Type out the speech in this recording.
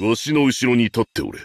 わしの後ろに立っておれ。